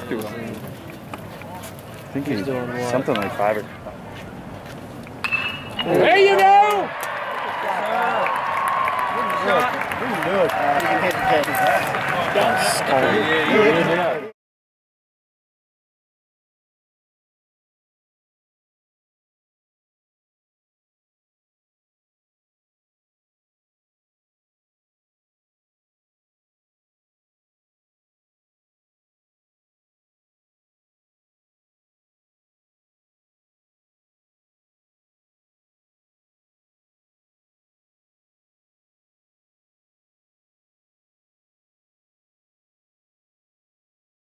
crook. I think he's doing what? something like five or. There you go! Pretty good. You can hit the